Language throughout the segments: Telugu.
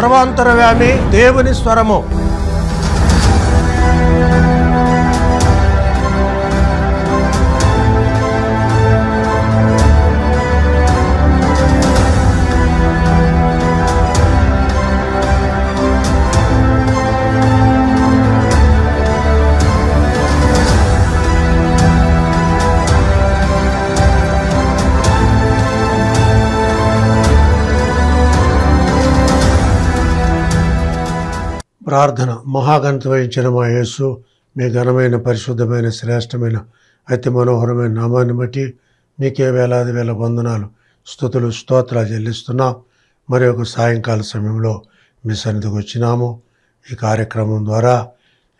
సర్వాంతరవ్యామి దేవుని స్వరము. ప్రార్థన మహాగణత వహించిన మా యేసు మీ ఘనమైన పరిశుద్ధమైన శ్రేష్టమైన అతి మనోహరమైన నామాన్ని బట్టి మీకే వేలాది వేల వందనాలు స్థుతులు స్తోత్రాలు చెల్లిస్తున్నాం. మరి ఒక సాయంకాల సమయంలో మీ సన్నిధికి వచ్చినాము. ఈ కార్యక్రమం ద్వారా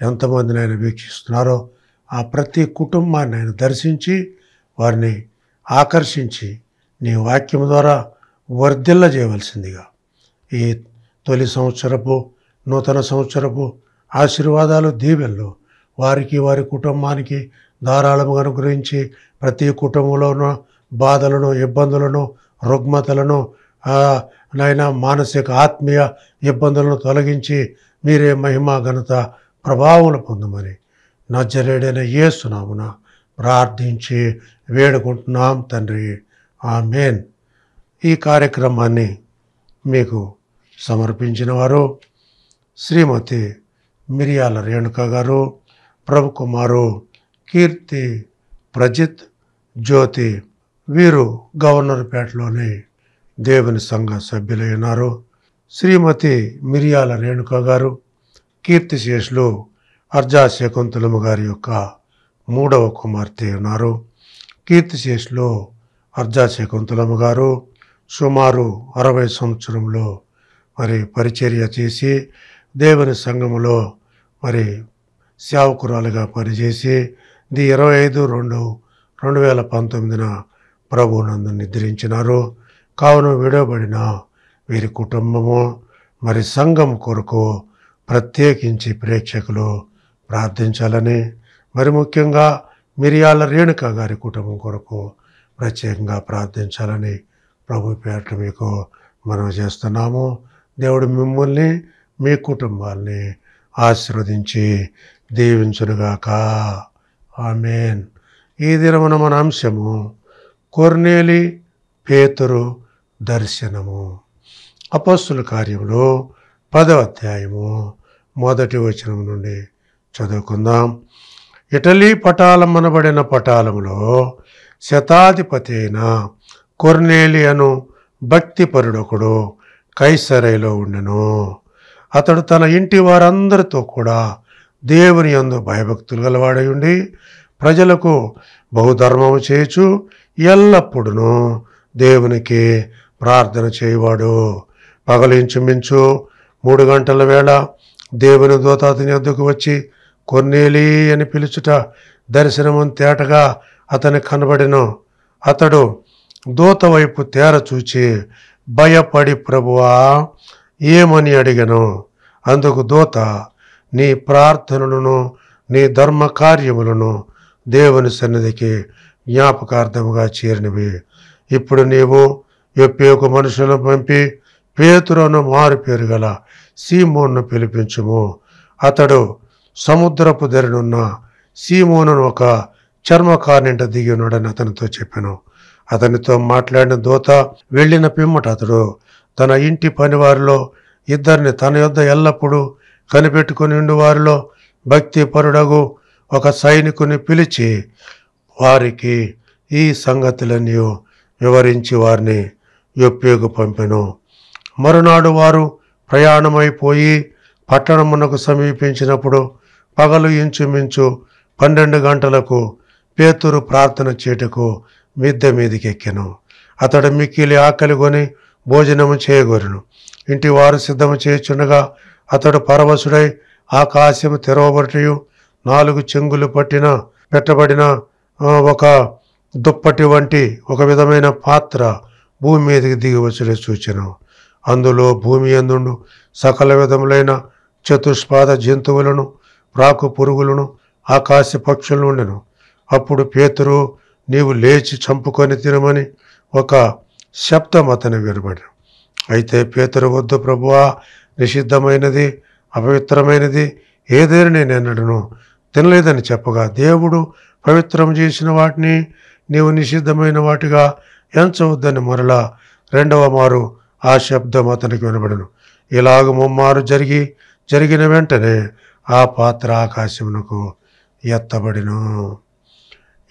ఎంతమందిని ఆయన వీక్షిస్తున్నారో ఆ ప్రతి కుటుంబాన్ని ఆయన దర్శించి వారిని ఆకర్షించి నీ వాక్యం ద్వారా వర్ధిల్ల చేయవలసిందిగా ఈ తొలి సంవత్సరపు నూతన సంవత్సరపు ఆశీర్వాదాలు దీవెనలు. వారికి వారి కుటుంబానికి ధారాళముగా అనుగ్రహించి ప్రతి కుటుంబంలోనూ బాధలను ఇబ్బందులను రుగ్మతలను నైనా నాయన మానసిక ఆత్మీయ ఇబ్బందులను తొలగించి మీరే మహిమ ఘనత ప్రభావం పొందమని నజరేడైన ఏసునామున ప్రార్థించి వేడుకుంటున్నాం తండ్రి. ఆమెన్. ఈ కార్యక్రమాన్ని మీకు సమర్పించిన వారు శ్రీమతి మిరియాల రేణుక గారు ప్రభుకుమారు కీర్తి ప్రజిత్ జ్యోతి వీరు గవర్నర్పేటలోని దేవుని సంఘ సభ్యులైనారు. శ్రీమతి మిరియాల రేణుక గారు కీర్తిశేషులు అర్జా శకుంతలమ్మ గారి యొక్క మూడవ కుమార్తె ఉన్నారు. కీర్తిశేషులు అర్జా శకుంతలమ్మ గారు సుమారు అరవై సంవత్సరంలో మరి పరిచర్య చేసి దేవుని సంఘములో మరి సేవకురాలుగా పనిచేసి ది ఇరవై ఐదు రెండు రెండు వేల పంతొమ్మిదిన ప్రభునందు నిద్రించినారు. కావున విడవబడిన వీరి కుటుంబము మరి సంఘం కొరకు ప్రత్యేకించి ప్రేక్షకులు ప్రార్థించాలని మరి ముఖ్యంగా మిరియాల రేణుక గారి కుటుంబం కొరకు ప్రత్యేకంగా ప్రార్థించాలని ప్రభు పేరట మీకు మనం చేస్తున్నాము. దేవుడు మిమ్మల్ని మీ కుటుంబాల్ని ఆశీర్వదించి దీవించునుగాక. ఆమెన్. ఈ దినమున మన అంశము కొర్నేలి పేతురు దర్శనము. అపస్సుల కార్యంలో పదవ అధ్యాయము మొదటి వచనం నుండి చదువుకుందాం. ఇటలీ పటాలం అనబడిన పటాలములో శతాధిపతి అయిన కొర్నేలి అను భక్తిపరుడొకడు కైసరైలో ఉండెను. అతడు తన ఇంటి వారందరితో కూడా దేవుని యందు భయభక్తులు గలవాడై ఉండి ప్రజలకు బహుధర్మము చేయచు ఎల్లప్పుడూ దేవునికి ప్రార్థన చేయవాడు. పగలించుమించు మూడు గంటల వేళ దేవుని దూత అతని వద్దకు వచ్చి కొన్నేలి అని పిలుచుట దర్శనము తేటగా అతని కనబడెను. అతడు దూత వైపు తేర చూచి భయపడి ప్రభువా ఏమని అడిగను? అందుకు దూత నీ ప్రార్థనలను నీ ధర్మ కార్యములను దేవుని సన్నిధికి జ్ఞాపకార్థముగా చేరినవి. ఇప్పుడు నీవు యొప్పేకు మనుషులను పంపి పేతురను మారు పేరు గల సీమోన్ను పిలిపించుము. అతడు సముద్రపు ధరినున్న సీమోనును ఒక చర్మకారింట దిగి ఉన్నాడని అతనితో చెప్పాను. అతనితో మాట్లాడిన దూత వెళ్ళిన పిమ్మట అతడు తన ఇంటి పనివారిలో ఇద్దరిని తన యొద్ద ఎల్లప్పుడూ కనిపెట్టుకుని ఉండు వారిలో భక్తి పరుడగు ఒక సైనికుని పిలిచి వారికి ఈ సంగతులన్నీ వివరించి వారిని యొప్పేకు పంపెను. మరునాడు వారు ప్రయాణమైపోయి పట్టణమునకు సమీపించినప్పుడు పగలు ఇంచుమించు పన్నెండు గంటలకు పేతురు ప్రార్థన చేటుకు మిద్దె మీదకెక్కెను. అతడు మిక్కిలి ఆకలి కొని భోజనము చేయగోరును. ఇంటి వారు సిద్ధము చేయుచుండగా అతడు పరవశుడై ఆకాశము తెరవబడియు నాలుగు చెంగులు పట్టిన పెట్టబడిన ఒక దుప్పటి వంటి ఒక విధమైన పాత్ర భూమి మీదకి దిగివచ్చుడే సూచన అందులో భూమి ఎందుండు? సకల విధములైన చతుష్పాద జంతువులను రాకు పురుగులను ఆకాశ పక్షులను ఉండెను. అప్పుడు పేతురు నీవు లేచి చంపుకొని తినమని ఒక శబ్దం అతని వినబడి. అయితే పేతురు వద్దు ప్రభువా నిషిద్ధమైనది అపవిత్రమైనది ఏదైనా నేను ఎన్నడను తినలేదని చెప్పగా దేవుడు పవిత్రం చేసిన వాటిని నీవు నిషిద్ధమైన వాటిగా ఎంచవద్దని మరలా రెండవ మారు ఆ శబ్దం అతనికి వినబడను. ఇలాగ ముమ్మారు జరిగి జరిగిన వెంటనే ఆ పాత్ర ఆకాశమునకు ఎత్తబడిను.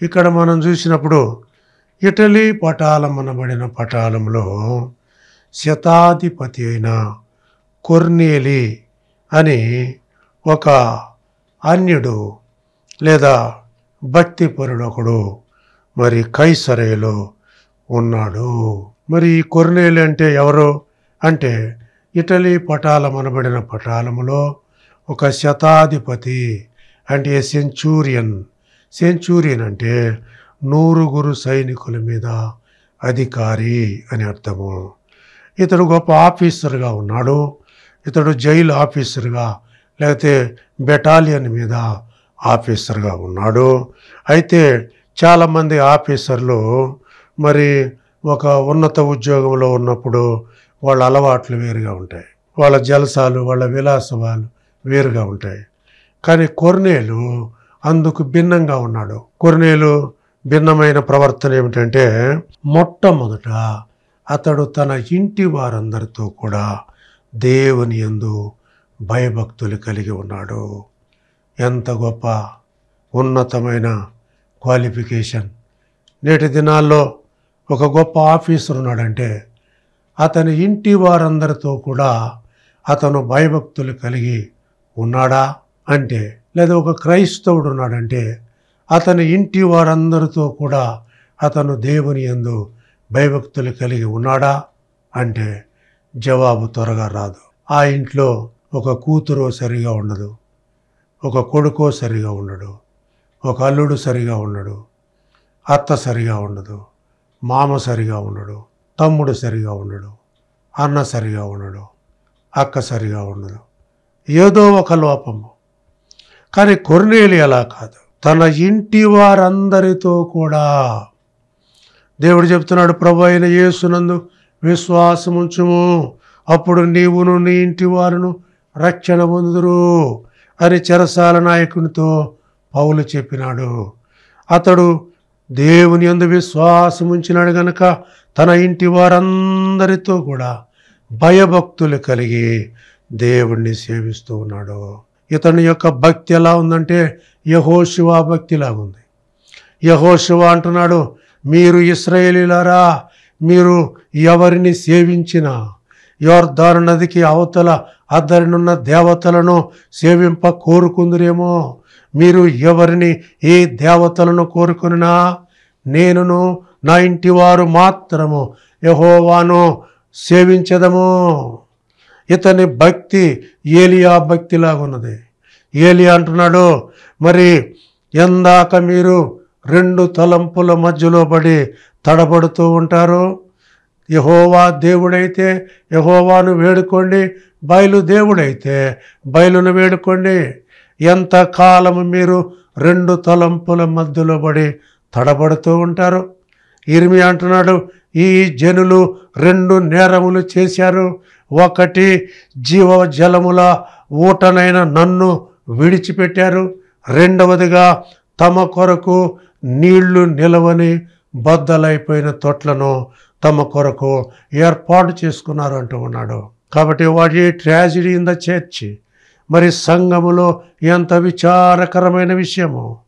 ఇక్కడ మనం చూసినప్పుడు ఇటలీ పటాలమనబడిన పటాలంలో శతాధిపతి అయిన కొర్నేలి అని ఒక అన్యుడు లేదా భక్తిపరుడొకడు మరి కైసరేలో ఉన్నాడు. మరి ఈ కొర్నేలి అంటే ఎవరు? అంటే ఇటలీ పటాలం అనబడిన పటాలములో ఒక శతాధిపతి అంటే సెంచూరియన్. సెంచూరియన్ అంటే నూరుగురు సైనికుల మీద అధికారి అని అర్థము. ఇతడు గొప్ప ఆఫీసర్గా ఉన్నాడు. ఇతడు జైలు ఆఫీసర్గా లేకపోతే బెటాలియన్ మీద ఆఫీసర్గా ఉన్నాడు. అయితే చాలామంది ఆఫీసర్లు మరి ఒక ఉన్నత ఉద్యోగంలో ఉన్నప్పుడు వాళ్ళ అలవాట్లు వేరుగా ఉంటాయి. వాళ్ళ జలసాలు వాళ్ళ విలాసవాలు వేరుగా ఉంటాయి. కానీ కొర్నేలు అందుకు భిన్నంగా ఉన్నాడు. కొర్నేలు భిన్నమైన ప్రవర్తన ఏమిటంటే మొట్టమొదట అతడు తన ఇంటి వారందరితో కూడా దేవుని యందు భయభక్తులు కలిగి ఉన్నాడు. ఎంత గొప్ప ఉన్నతమైన క్వాలిఫికేషన్. నేటి దినాల్లో ఒక గొప్ప ఆఫీసర్ ఉన్నాడంటే అతని ఇంటి వారందరితో కూడా అతను భయభక్తులు కలిగి ఉన్నాడా అంటే లేదా ఒక క్రైస్తవుడు ఉన్నాడంటే అతని ఇంటి వారందరితో కూడా అతను దేవుని యందు భయభక్తులు కలిగి ఉన్నాడా అంటే జవాబు త్వరగా రాదు. ఆ ఇంట్లో ఒక కూతురు సరిగా ఉండదు ఒక కొడుకో సరిగా ఉండడు ఒక అల్లుడు సరిగా ఉండడు అత్త సరిగా ఉండదు మామ సరిగా ఉండడు తమ్ముడు సరిగా ఉండడు అన్న సరిగా ఉండడు అక్క సరిగా ఉండదు. ఏదో ఒక లోపము. కానీ కొర్నేలి అలా కాదు. తన ఇంటి వారందరితో కూడా. దేవుడు చెప్తున్నాడు ప్రభు అయిన యేసునందు విశ్వాసముంచుము అప్పుడు నీవును నీ ఇంటి వారును రక్షణ పొందుదురు అని చెరసాల నాయకునితో పౌలు చెప్పినాడు. అతడు దేవుని యందు విశ్వాసం ఉంచినాడు గనుక తన ఇంటి వారందరితో కూడా భయభక్తులు కలిగి దేవుణ్ణి సేవిస్తూ ఉన్నాడు. ఇతని యొక్క భక్తి ఎలా ఉందంటే యహోశివా భక్తిలాగా ఉంది. యహోశివ అంటున్నాడు మీరు ఇస్రాయేలీలారా మీరు ఎవరిని సేవించినా యోర్ధాను నదికి అవతల అద్దరినున్న దేవతలను సేవింప కోరుకుందురేమో. మీరు ఎవరిని ఏ దేవతలను కోరుకున్నా నేనును నా ఇంటి వారు మాత్రము యహోవాను సేవించదము. ఇతని భక్తి ఏలియా భక్తిలాగా ఉన్నది. ఏలియా అంటున్నాడు మరి ఎందాక మీరు రెండు తలంపుల మధ్యలో పడి తడబడుతూ ఉంటారు? యహోవా దేవుడైతే యహోవాను వేడుకోండి బయలు దేవుడైతే బయలును వేడుకోండి. ఎంత మీరు రెండు తలంపుల మధ్యలో పడి తడబడుతూ ఉంటారు? ఇరిమి అంటున్నాడు ఈ జనులు రెండు నేరములు చేశారు. ఒకటి జీవ జలముల ఊటనైన నన్ను విడిచిపెట్టారు. రెండవదిగా తమ కొరకు నీళ్ళు నిలవని బద్దలైపోయిన తొట్లను తమ కొరకు ఏర్పాటు చేసుకున్నారు అంటూ ఉన్నాడు. కాబట్టి వాటి ట్రాజిడీ ఇన్ ద చర్చి. మరి సంఘములో ఎంత విచారకరమైన విషయము.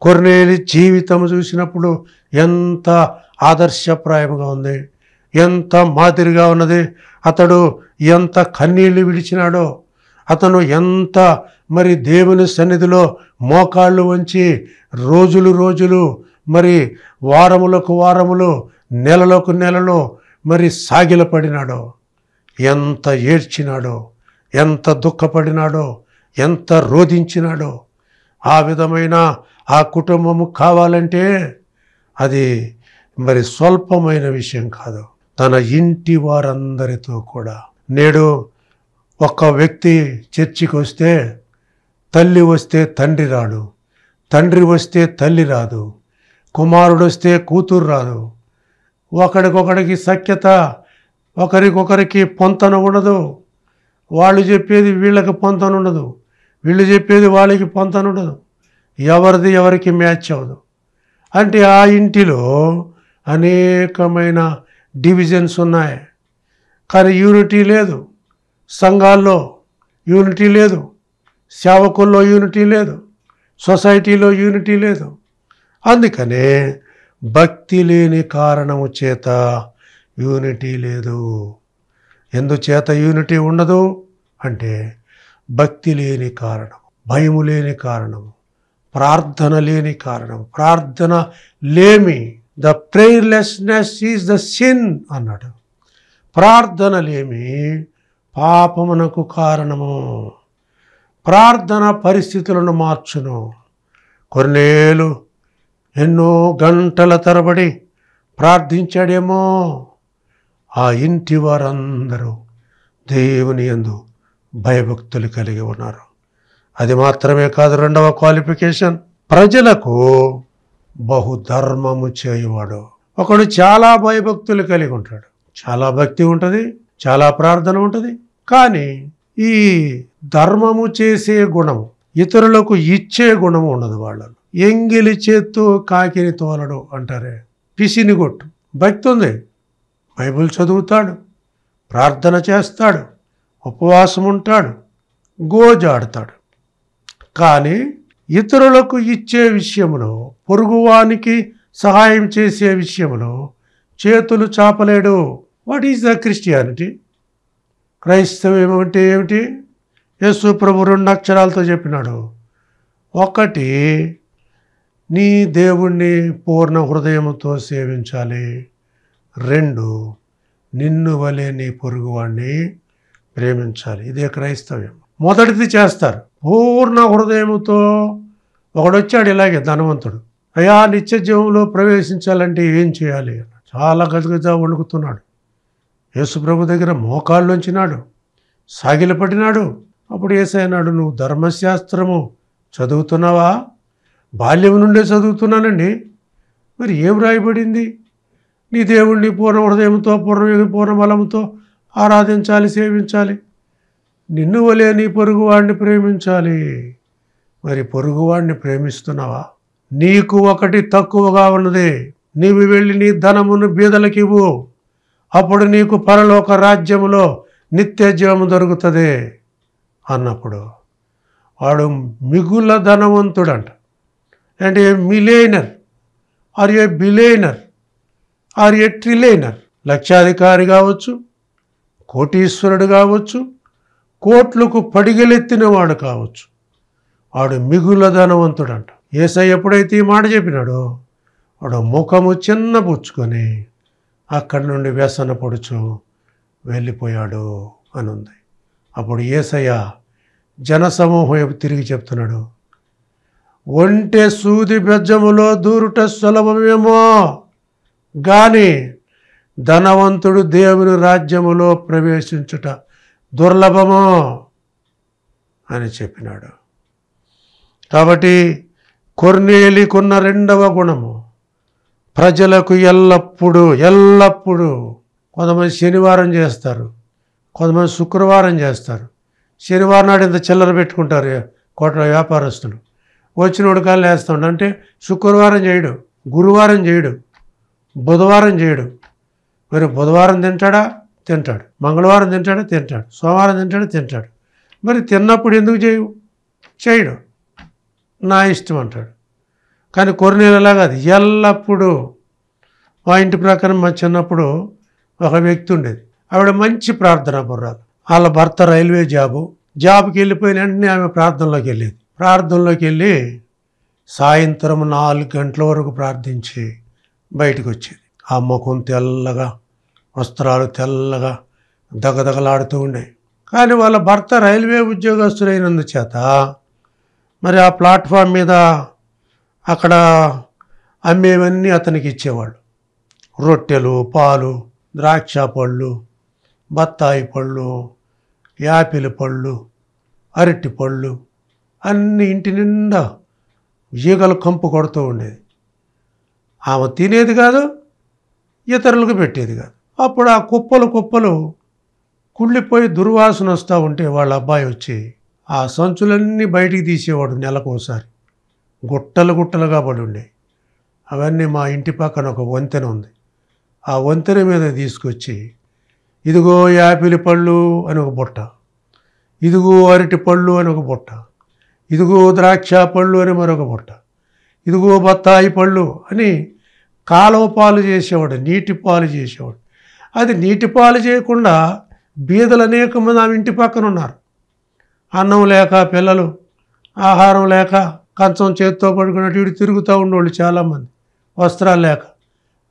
కొర్నేలి జీవితం చూసినప్పుడు ఎంత ఆదర్శప్రాయంగా ఉంది. ఎంత మాదిరిగా ఉన్నది. అతడు ఎంత కన్నీళ్ళు విడిచినాడో అతను ఎంత మరి దేవుని సన్నిధిలో మోకాళ్ళు వంచి రోజులు రోజులు మరి వారములకు వారములు నెలలకు నెలలో మరి సాగిలపడినాడో ఎంత ఏడ్చినాడో ఎంత దుఃఖపడినాడో ఎంత రోధించినాడో ఆ విధమైన ఆ కుటుంబము కావాలంటే అది మరి స్వల్పమైన విషయం కాదు. తన ఇంటి వారందరితో కూడా నేడు ఒక వ్యక్తి చర్చికి వస్తే తల్లి వస్తే తండ్రి రాడు తండ్రి వస్తే తల్లి రాదు కుమారుడు వస్తే కూతురు రాదు. ఒకడికొకడికి సఖ్యత ఒకరికొకరికి పొంతన ఉండదు. వాళ్ళు చెప్పేది వీళ్ళకి పొంతనుండదు వీళ్ళు చెప్పేది వాళ్ళకి పొంతనుండదు ఎవరిది ఎవరికి మ్యాచ్ అవ్వదు. అంటే ఆ ఇంటిలో అనేకమైన డివిజన్స్ ఉన్నాయి. కానీ యూనిటీ లేదు. సంఘాల్లో యూనిటీ లేదు. సేవకుల్లో యూనిటీ లేదు. సొసైటీలో యూనిటీ లేదు. అందుకనే భక్తి లేని కారణము చేత యూనిటీ లేదు. ఎందుచేత యూనిటీ ఉండదు? అంటే భక్తి లేని కారణం భయము లేని కారణము ప్రార్థన లేని కారణం ప్రార్థన లేమి. The prayerlessness is the sin అన్నాడు. ప్రార్థనలేమి పాపమునకు కారణము. ప్రార్థన పరిస్థితులను మార్చును. కొన్నేళ్ళు ఎన్నో గంటల తరబడి ప్రార్థించాడేమో. ఆ ఇంటి వారందరూ దేవుని యందు భయభక్తులు కలిగి ఉన్నారు. అది మాత్రమే కాదు రెండవ క్వాలిఫికేషన్. ప్రజలకు బహుధర్మము చేయువాడు. ఒకడు చాలా భయభక్తులు కలిగి ఉంటాడు. చాలా భక్తి ఉంటుంది చాలా ప్రార్థన ఉంటుంది. కానీ ఈ ధర్మము చేసే గుణము ఇతరులకు ఇచ్చే గుణము ఉండదు వాళ్ళలో. ఎంగిలి చేత్తో కాకిని తోలడు అంటారే. పిసిని కొట్టు. భక్తి ఉంది. బైబిల్ చదువుతాడు ప్రార్థన చేస్తాడు ఉపవాసం ఉంటాడు గోజాడతాడు. కానీ ఇతరులకు ఇచ్చే విషయంలో పొరుగువానికి సహాయం చేసే విషయంలో చేతులు చాపలేడు. What is the Christianity? క్రైస్తవం అంటే ఏమిటి? యేసు ప్రభు రెండు అక్షరాలతో చెప్పినాడు. ఒకటి నీ దేవుణ్ణి పూర్ణ హృదయముతో సేవించాలి. రెండు నిన్ను వలె నీ పొరుగువాణ్ణి ప్రేమించాలి. ఇదే క్రైస్తవ్యం. మొదటిది చేస్తారు. పూర్ణ హృదయముతో ఒకడొచ్చాడు ఇలాగే ధనవంతుడు. అయా నిత్య జీవంలో ప్రవేశించాలంటే ఏం చేయాలి? చాలా గజగజ వణుకుతున్నాడు. యేసుప్రభు దగ్గర మోకాళ్ళొంచినాడు సాగిలపడినాడు. అప్పుడు ఏసైనాడు నువ్వు ధర్మశాస్త్రము చదువుతున్నావా? బాల్యం నుండే చదువుతున్నానండి. మరి ఏం రాయబడింది? నీ దేవుణ్ణి పూర్ణ హృదయంతో పూర్ణ పూర్ణ బలంతో ఆరాధించాలి సేవించాలి. నిన్ను వలే నీ పొరుగువాడిని ప్రేమించాలి. మరి పొరుగువాడిని ప్రేమిస్తున్నావా? నీకు ఒకటి తక్కువగా ఉన్నది. నీవు వెళ్ళి నీ ధనమును బీదలకి ఇవ్వు అప్పుడు నీకు పరలోక రాజ్యములో నిత్య జీవము దొరుకుతుంది అన్నప్పుడు వాడు మిగుల ధనవంతుడంట. అంటే మిలేనర్ ఆర్ ఏ బిలేనర్ ఆర్ ఏ ట్రిలేనర్ లక్షాధికారి కావచ్చు కోటీశ్వరుడు కావచ్చు కోట్లకు పడిగెలెత్తిన వాడు కావచ్చు. వాడు మిగుల ధనవంతుడంట. ఏసై ఎప్పుడైతే ఈ మాట చెప్పినాడో వాడు ముఖము చిన్న పుచ్చుకొని అక్కడి నుండి వ్యసన పొడుచు వెళ్ళిపోయాడు అని ఉంది అప్పుడు ఏసయ్య జనసమూహం వైపు తిరిగి చెప్తున్నాడు ఒంటే సూది బెజ్జములో దూరుట సులభమేమో. గాని ధనవంతుడు దేవుని రాజ్యములో ప్రవేశించుట దుర్లభమో అని చెప్పినాడు. కాబట్టి కొన్నేలికున్న రెండవ గుణము ప్రజలకు ఎల్లప్పుడూ ఎల్లప్పుడూ కొంతమంది శనివారం చేస్తారు కొంతమంది శుక్రవారం చేస్తారు. శనివారం నాడు ఇంత చిల్లర పెట్టుకుంటారు కోట్ల వ్యాపారస్తులు. వచ్చినోడు కాళ్ళు వేస్తాడు అంటే శుక్రవారం చేయడు గురువారం చేయడు బుధవారం చేయడు. మరి బుధవారం తింటాడా? తింటాడు. మంగళవారం తింటాడా? తింటాడు. సోమవారం తింటాడా? తింటాడు. మరి తిన్నప్పుడు ఎందుకు చేయవు? చేయడు. నా ఇష్టం అంటాడు. కానీ కొరినేలలా అది ఎల్లప్పుడూ మా ఇంటి ప్రకారం మా చిన్నప్పుడు ఒక వ్యక్తి ఉండేది. ఆవిడ మంచి ప్రార్థన బుర్రాలు. వాళ్ళ భర్త రైల్వే జాబు. జాబ్కి వెళ్ళిపోయిన వెంటనే ఆమె ప్రార్థనలోకి వెళ్ళేది. ప్రార్థనలోకి వెళ్ళి సాయంత్రం నాలుగు గంటల వరకు ప్రార్థించి బయటకు వచ్చేది ఆ ముఖం తెల్లగా వస్త్రాలు తెల్లగా దగదగలాడుతూ ఉండేవి. కానీ వాళ్ళ భర్త రైల్వే ఉద్యోగస్తులైనందుచేత మరి ఆ ప్లాట్ఫామ్ మీద అక్కడ అమ్మేవన్నీ అతనికి ఇచ్చేవాళ్ళు. రొట్టెలు పాలు ద్రాక్ష పళ్ళు బత్తాయి పళ్ళు యాపిల్ పళ్ళు అరటి పళ్ళు అన్ని ఇంటి నిండా ఈగలు కంపు కొడుతూ ఉండేది. ఆమె తినేది కాదు ఇతరులకు పెట్టేది కాదు. అప్పుడు ఆ కుప్పలు కుప్పలు కుళ్ళిపోయి దుర్వాసన వస్తూ ఉంటే వాళ్ళ అబ్బాయి వచ్చి ఆ సంచులన్నీ బయటికి తీసేవాడు నెలకు ఒకసారి. గుట్టలు గుట్టలుగా పడి ఉండే. అవన్నీ మా ఇంటి పక్కన ఒక వంతెన ఉంది. ఆ వంతెన మీద తీసుకొచ్చి ఇదిగో యాపిల్ పళ్ళు అని ఒక బుట్ట. ఇదిగో అరటి పళ్ళు అని ఒక బుట్ట. ఇదిగో ద్రాక్ష పళ్ళు అని మరొక బుట్ట. ఇదిగో బత్తాయి పళ్ళు అని కాలువ పాలు చేసేవాడు నీటి పాలు చేసేవాడు. అది నీటి పాలు చేయకుండా బీదలు అనేక మంది ఆమె ఇంటి పక్కన ఉన్నారు. అన్నం లేక పిల్లలు ఆహారం లేక కంచం చేత్తో పడుకున్నట్టు ఇటు తిరుగుతూ ఉండేవాళ్ళు చాలామంది. వస్త్రాలు లేక.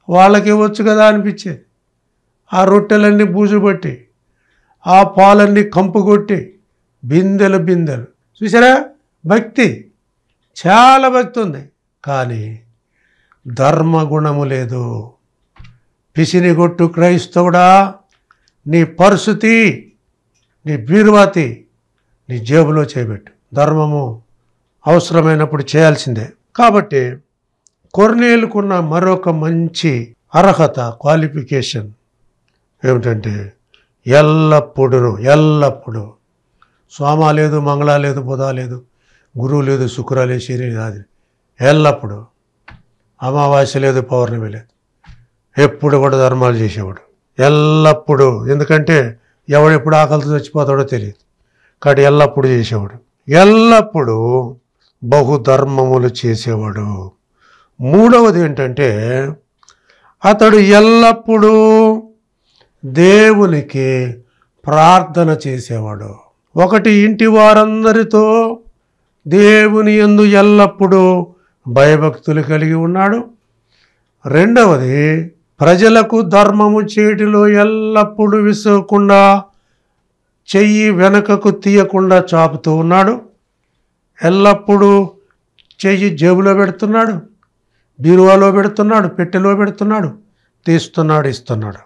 వాళ్ళకి ఇవ్వచ్చు కదా అనిపించేది. ఆ రొట్టెలన్నీ బూజు పట్టి ఆ పాలన్నీ కంపు కొట్టి బిందెలు బిందెలు. చూసారా భక్తి. చాలా భక్తి ఉంది. కానీ ధర్మగుణము లేదు. పిసిని కొట్టు క్రైస్తవుడా. నీ పరుసుతి నీ బీరువాతి నీ జేబులో చేయబెట్టు ధర్మము అవసరమైనప్పుడు చేయాల్సిందే. కాబట్టి కొర్నేలుకున్న మరొక మంచి అర్హత క్వాలిఫికేషన్ ఏమిటంటే ఎల్లప్పుడూ ఎల్లప్పుడూ సోమ లేదు మంగళ లేదు బుధ లేదు గురువు లేదు శుక్ర లేదు శని అది ఎల్లప్పుడూ అమావాస్య లేదు పౌర్ణమి లేదు. ఎప్పుడు కూడా ధర్మాలు చేసేవాడు. ఎల్లప్పుడూ. ఎందుకంటే ఎవడెప్పుడు ఆకలితో చచ్చిపోతాడో తెలియదు. కాబట్టి ఎల్లప్పుడూ చేసేవాడు. ఎల్లప్పుడూ బహుధర్మములు చేసేవాడు. మూడవది ఏంటంటే అతడు ఎల్లప్పుడూ దేవునికి ప్రార్థన చేసేవాడు. ఒకటి ఇంటి వారందరితో దేవుని ఎందు ఎల్లప్పుడూ భయభక్తులు కలిగి ఉన్నాడు. రెండవది ప్రజలకు ధర్మము చేటిలో ఎల్లప్పుడూ విసవకుండా చెయ్యి వెనకకు తీయకుండా చాపుతూ ఉన్నాడు. ఎల్లప్పుడూ చెయ్యి జేబులో పెడుతున్నాడు బీరువాలో పెడుతున్నాడు పెట్టెలో పెడుతున్నాడు తీస్తున్నాడు ఇస్తున్నాడు.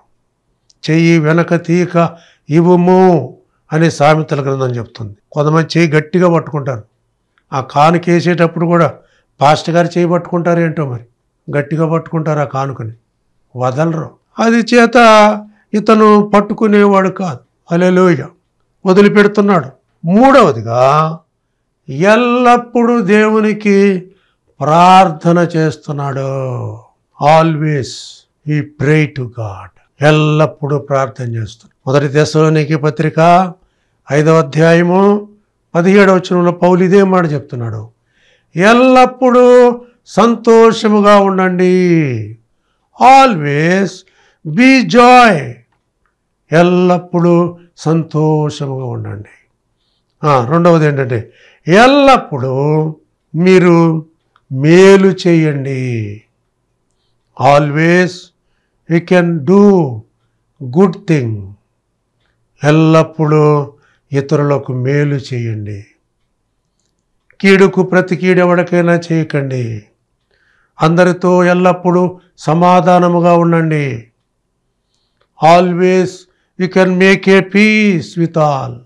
చెయ్యి వెనక తీయక ఇవ్వము అనే సామెతల గ్రంథం చెప్తుంది. కొంతమంది చెయ్యి గట్టిగా పట్టుకుంటారు. ఆ కానుక వేసేటప్పుడు కూడా పాస్ట్ గారు చేయి పట్టుకుంటారు ఏంటో మరి? గట్టిగా పట్టుకుంటారు ఆ కానుకని. వదలరు. అది చేత ఇతను పట్టుకునేవాడు కాదు. అలెలోయ వదిలిపెడుతున్నాడు. మూడవదిగా ఎల్లప్పుడూ దేవునికి ప్రార్థన చేస్తున్నాడు. ఆల్వేస్ ఈ ప్రే టు గాడ్ ఎల్లప్పుడూ ప్రార్థన చేస్తున్నాడు. మొదటి దశలోనికి పత్రిక ఐదవ అధ్యాయము పదిహేడవ వచనంలో పౌలు ఇదే మాట చెప్తున్నాడు. ఎల్లప్పుడూ సంతోషముగా ఉండండి. ఆల్వేస్ బీ జాయ్ ఎల్లప్పుడూ సంతోషముగా ఉండండి. రెండవది ఏంటంటే ఎల్లప్పుడూ మీరు మేలు చేయండి. Always you can do good thing ఎల్లప్పుడూ ఇతరులకు మేలు చేయండి. కీడుకు ప్రతి కీడెవడికైనా చేయకండి. అందరితో ఎల్లప్పుడూ సమాధానముగా ఉండండి. Always you can make a peace with all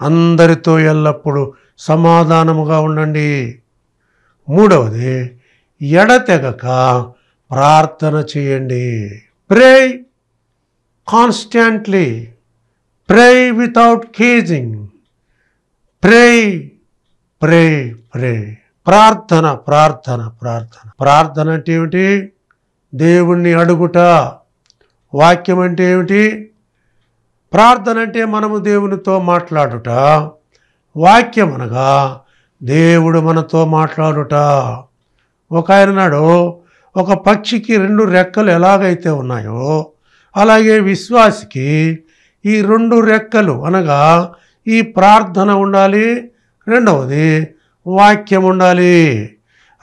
అందరితో ఎల్లప్పుడూ సమాధానముగా ఉండండి. మూడవది ఎడతెగక ప్రార్థన చేయండి. Pray constantly pray without ceasing pray pray pray ప్రార్థన ప్రార్థన ప్రార్థన. ప్రార్థన అంటే ఏమిటి? దేవుణ్ణి అడుగుట. వాక్యం అంటే ఏమిటి? ప్రార్థన అంటే మనము దేవునితో మాట్లాడుట. వాక్యం అనగా దేవుడు మనతో మాట్లాడుట. ఒక ఆయన నాడు ఒక పక్షికి రెండు రెక్కలు ఎలాగైతే ఉన్నాయో అలాగే విశ్వాసికి ఈ రెండు రెక్కలు అనగా ఈ ప్రార్థన ఉండాలి రెండవది వాక్యం ఉండాలి.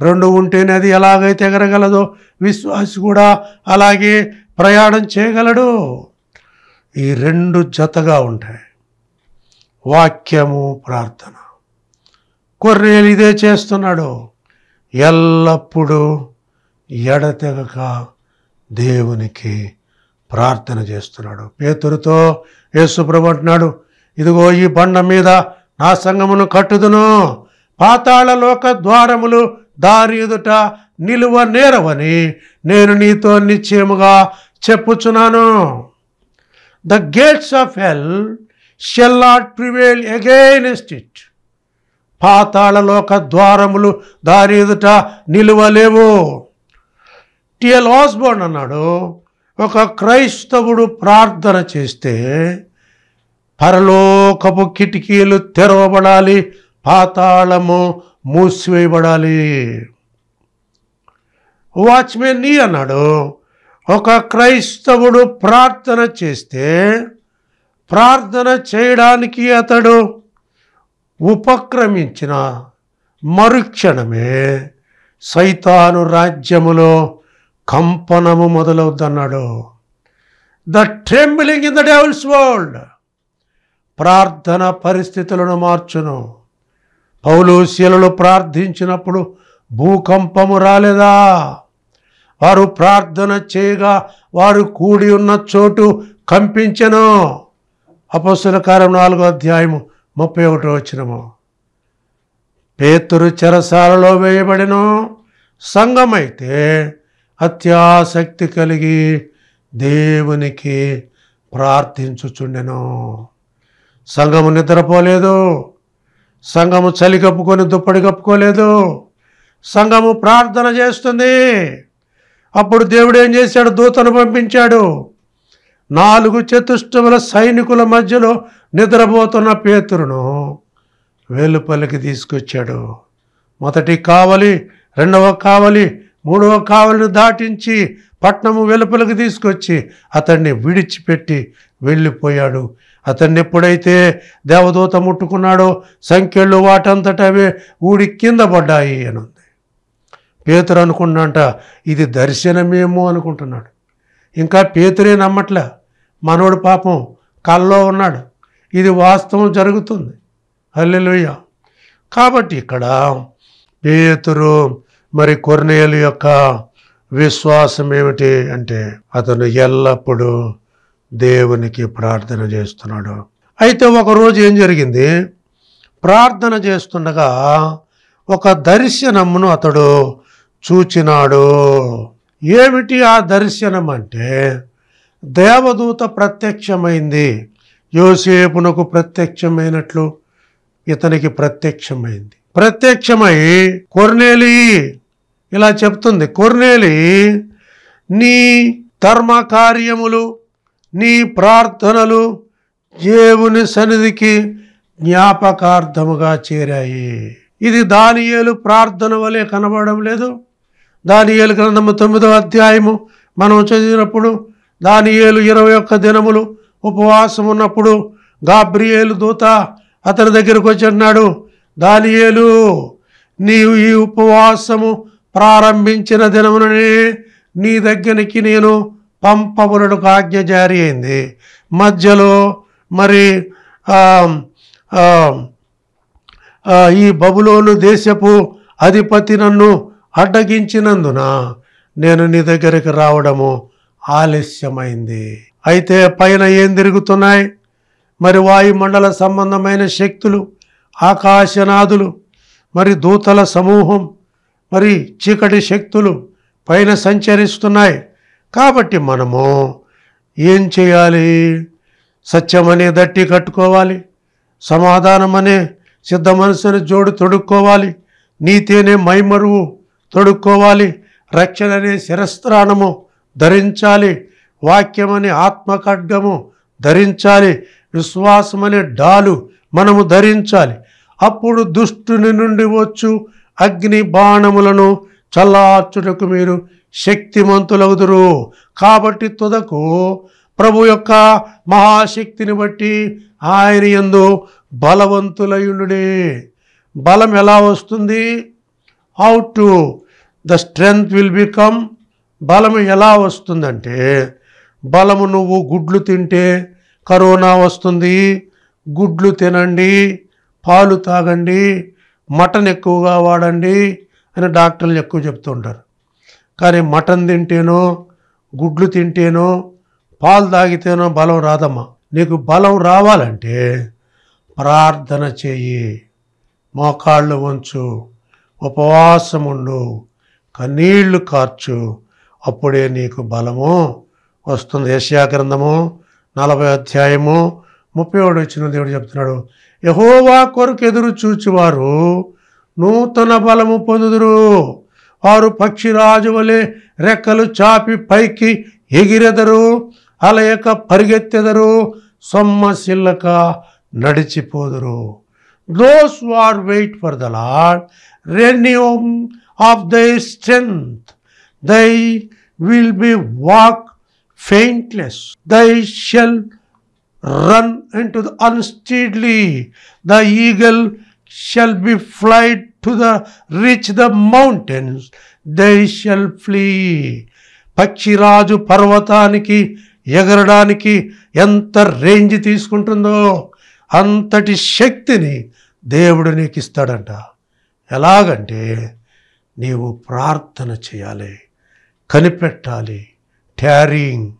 రెండు ఉంటేనే అది ఎలాగైతే ఎగరగలదో విశ్వాసి కూడా అలాగే ప్రయాణం చేయగలడు. ఈ రెండు జతగా ఉంటాయి. వాక్యము ప్రార్థన. కొర్రేలు ఇదే చేస్తున్నాడు. ఎల్లప్పుడూ ఎడతెగక దేవునికి ప్రార్థన చేస్తున్నాడు. పేతురుతో యేసుప్రభు అంటున్నాడు ఇదిగో ఈ బండ మీద నా సంగమును కట్టుదును. పాతాళలోక ద్వారములు దారి ఎదుట నిలువ నేరవని నేను నీతో నిశ్చయముగా చెప్పుచున్నాను. The gates of hell shall not prevail against it పాతాళలోక ద్వారములు దారి ఎదుట నిలువలేవు. టిఎల్ ఆస్బోర్న్ అన్నాడు ఒక క్రైస్తవుడు ప్రార్థన చేస్తే పరలోకపు కిటికీలు తెరవబడాలి పాతాళము మూసివేయబడాలి. వాచ్మెన్ నీ అన్నాడు ఒక క్రైస్తవుడు ప్రార్థన చేస్తే ప్రార్థన చేయడానికి అతడు ఉపక్రమించిన మరుక్షణమే సైతాను రాజ్యములో కంపనము మొదలవుతున్నాడు the trembling in the devil's world ప్రార్థన పరిస్థితులను మార్చును. పౌలుశీలలు ప్రార్థించినప్పుడు భూకంపము రాలేదా? వారు ప్రార్థన చేయగా వారు కూడి ఉన్న చోటు కంపించను. అపస్సుల కారం నాలుగో అధ్యాయము ముప్పై ఒకటో వచ్చినము పేతురు చెరసాలలో వేయబడిను సంఘమైతే అత్యాసక్తి కలిగి దేవునికి ప్రార్థించుచుండెను. సంఘము నిద్రపోలేదు సంఘము చలి కప్పుకొని దుప్పటి కప్పుకోలేదు సంఘము ప్రార్థన చేస్తుంది. అప్పుడు దేవుడు ఏం చేశాడు? దూతను పంపించాడు. నాలుగు చతుష్టముల సైనికుల మధ్యలో నిద్రపోతున్న పేతురును వెలుపలికి తీసుకొచ్చాడు. మొదటి కావలి రెండవ కావలి మూడవ కావలిని దాటించి పట్నము వెలుపలికి తీసుకొచ్చి అతన్ని విడిచిపెట్టి వెళ్ళిపోయాడు. అతన్ని ఎప్పుడైతే దేవదూత ముట్టుకున్నాడో సంఖ్యలు వాటంతటవే ఊడి కింద పడ్డాయి అని ఉంది పేతురు అనుకున్నంట ఇది దర్శనమేమో అనుకుంటున్నాడు. ఇంకా పేతురే నమ్మట్లే. మనోడు పాపం కల్లో ఉన్నాడు. ఇది వాస్తవం జరుగుతుంది. అల్లెలుయ్య కాబట్టి ఇక్కడ పేతురు మరి కొర్నేలు యొక్క విశ్వాసం ఏమిటి అంటే అతను ఎల్లప్పుడూ దేవునికి ప్రార్థన చేస్తున్నాడు. అయితే ఒకరోజు ఏం జరిగింది? ప్రార్థన చేస్తుండగా ఒక దర్శనమును అతడు చూచినాడు. ఏమిటి ఆ దర్శనం అంటే దేవదూత ప్రత్యక్షమైంది యోసేపునకు ప్రత్యక్షమైనట్లు ఇతనికి ప్రత్యక్షమైంది. ప్రత్యక్షమై కొర్నేలి ఇలా చెప్తుంది కొర్నేలి నీ ధర్మ కార్యములు నీ ప్రార్థనలు దేవుని సన్నిధికి జ్ఞాపకార్థముగా చేరాయి. ఇది దానియేలు ప్రార్థన వలె కనబడడం లేదు. దానియేలు గ్రంథము తొమ్మిదవ అధ్యాయము. మనం చదివినప్పుడు దానియేలు ఇరవై ఒక్క దినములు ఉపవాసం ఉన్నప్పుడు గాబ్రియేలు దూత అతని దగ్గరకు వచ్చి అన్నాడు దానియేలు నీవు ఈ ఉపవాసము ప్రారంభించిన దినముననే నీ దగ్గరికి నేను పంపబడుటకు ఆజ్ఞ జారీ అయింది. మధ్యలో మరి ఈ బబులోను దేశపు అధిపతి నన్ను అడ్డగించినందున నేను నీ దగ్గరికి రావడము ఆలస్యమైంది. అయితే పైన ఏం తిరుగుతున్నాయి? మరి వాయుమండల సంబంధమైన శక్తులు ఆకాశనాదులు మరి దూతల సమూహం మరి చీకటి శక్తులు పైన సంచరిస్తున్నాయి. కాబట్టి మనము ఏం చేయాలి? సత్యమనే దట్టి కట్టుకోవాలి. సమాధానం అనే సిద్ధ మనసుని జోడు తొడుక్కోవాలి. నీతేనే మైమరువు తొడుక్కోవాలి. రక్షణ అనే శిరస్త్రాణము ధరించాలి. వాక్యమని ఆత్మఖడ్గము ధరించాలి. విశ్వాసమనే డాలు మనము ధరించాలి. అప్పుడు దుష్టుని నుండి వచ్చు అగ్ని బాణములను చల్లార్చుటకు మీరు శక్తిమంతులవుదురు కాబట్టి తుదకు ప్రభు యొక్క మహాశక్తిని బట్టి ఆయన ఎందు బలవంతులయుండుడే. బలం ఎలా వస్తుంది? How to the strength will become బలము ఎలా వస్తుందంటే బలము నువ్వు గుడ్లు తింటే కరోనా వస్తుంది గుడ్లు తినండి పాలు తాగండి మటన్ ఎక్కువగా వాడండి అని డాక్టర్లు ఎక్కువ చెప్తుంటారు కానీ మటన్ తింటేనో గుడ్లు తింటేనో పాలు తాగితేనో బలం రాదమ్మా. నీకు బలం రావాలంటే ప్రార్థన చెయ్యి మోకాళ్ళు వంచు. ఉపవాసముండు కన్నీళ్ళు కార్చు అప్పుడే నీకు బలము వస్తుంది. యశ్యాగ్రంథము నలభై అధ్యాయము ముప్పై ఒకటి వచ్చిన దేవుడు చెప్తున్నాడు యహోవా కొరకు ఎదురు చూచివారు నూతన బలము పొందుదురు. వారు పక్షిరాజు వలె రెక్కలు చాపి పైకి ఎగిరెదరు అలయక పరిగెత్తెదరు సొమ్మసిల్లక నడిచిపోదురు. Those are wait for the Lord renew of thy strength. దై will be walk faintless. They shall run into the unsteadily. The eagle shall be flight to the reach the mountains. They shall flee. పక్షిరాజు పర్వతానికి ఎగరడానికి ఎంత రేంజ్ తీసుకుంటుందో అంతటి శక్తిని దేవుడు నీకు ఇస్తాడంట ఎలాగంటే నీవు ప్రార్థన చేయాలి కనిపెట్టాలి. Tarrying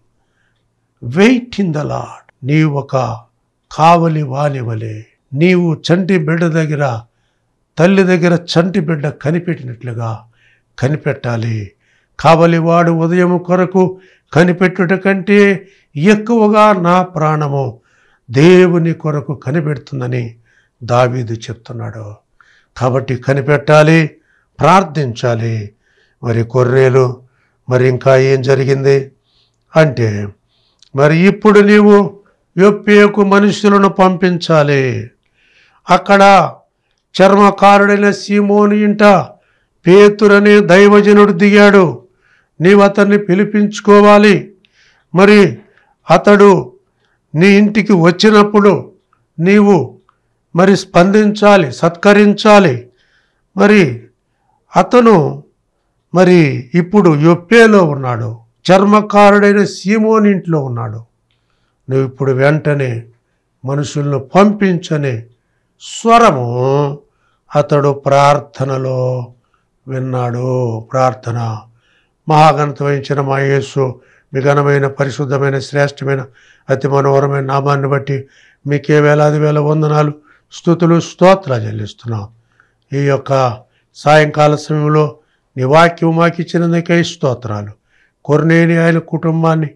wait in the Lord నీవు ఒక కావలి వానివలే నీవు చంటి బిడ్డ దగ్గర తల్లి దగ్గర చంటి బిడ్డ కనిపెట్టినట్లుగా కనిపెట్టాలి. కావలివాడు ఉదయం కొరకు కనిపెట్టుట కంటే ఎక్కువగా నా ప్రాణము దేవుని కొరకు కనిపెడుతుందని దావీదు చెప్తున్నాడు. కాబట్టి కనిపెట్టాలి ప్రార్థించాలి. మరి కొర్రేలు మరి ఇంకా ఏం జరిగింది? అంటే మరి ఇప్పుడు నీవు యొప్పేకు మనుషులను పంపించాలి. అక్కడ చర్మకారుడైన సీమోని ఇంట పేతురనే దైవజనుడు దిగాడు. నీవు అతన్ని పిలిపించుకోవాలి. మరి అతడు నీ ఇంటికి వచ్చినప్పుడు నీవు మరి స్పందించాలి సత్కరించాలి. మరి అతను మరి ఇప్పుడు యొప్పేలో ఉన్నాడు. చర్మకారుడైన సీమోని ఇంట్లో ఉన్నాడు. నువ్వు ఇప్పుడు వెంటనే మనుషులను పంపించని స్వరము అతడు ప్రార్థనలో విన్నాడు. ప్రార్థన. మహాగణత వహించిన మా యేసు మీ ఘనమైన పరిశుద్ధమైన శ్రేష్టమైన అతి మనోహరమైన నామాన్ని బట్టి మీకే వేలాది వేల వందనాలు. స్థుతులు స్తోత్రాలు చెల్లిస్తున్నాం. ఈ యొక్క సాయంకాల సమయంలో నీ వాక్యం మాకు ఇచ్చినందుకే స్తోత్రాలు. కొరనేని ఆయన కుటుంబాన్ని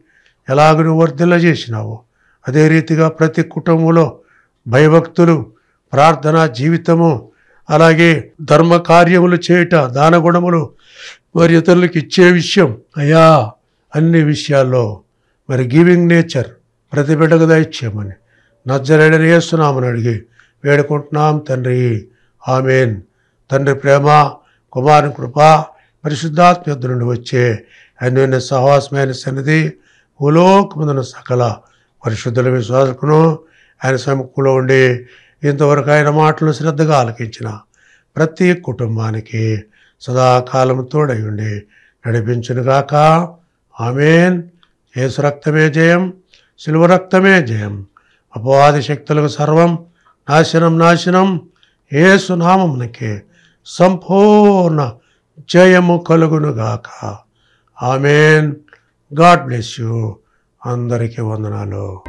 ఎలాగను నువ్వు వర్ధిల్ల చేసినావు అదే రీతిగా ప్రతి కుటుంబంలో భయభక్తులు ప్రార్థనా జీవితము అలాగే ధర్మ కార్యములు చేయుట దానగుణములు మరి ఇతరులకు ఇచ్చే విషయం. అయ్యా అన్ని విషయాల్లో మరి గివింగ్ నేచర్ ప్రతి బిడ్డకు దయచేయమని నచ్చరేడని వేస్తున్నామని అడిగి వేడుకుంటున్నాం తండ్రి. ఆమెన్. తండ్రి ప్రేమ కుమారుని కృప పరిశుద్ధాత్మ నుండి వచ్చే అన్యోన్య సహవాసమైన సన్నిధి భూలోకముందున సకల పరిశుద్ధుల విశ్వాసకును ఆయన సముఖంలో ఉండి ఇంతవరకు ఆయన మాటలు శ్రద్ధగా ఆలకించిన ప్రతి కుటుంబానికి సదాకాలం తోడయుండి నడిపించునుగాక ఆమెన్. యేసు రక్తమే జయం శిలువ రక్తమే జయం అపవాది శక్తులకు సర్వం నాశనం నాశనం. యేసు సంపూర్ణ జయము కలుగునుగాక. ఆమెన్. God bless you. అందరికీ వందనాలు.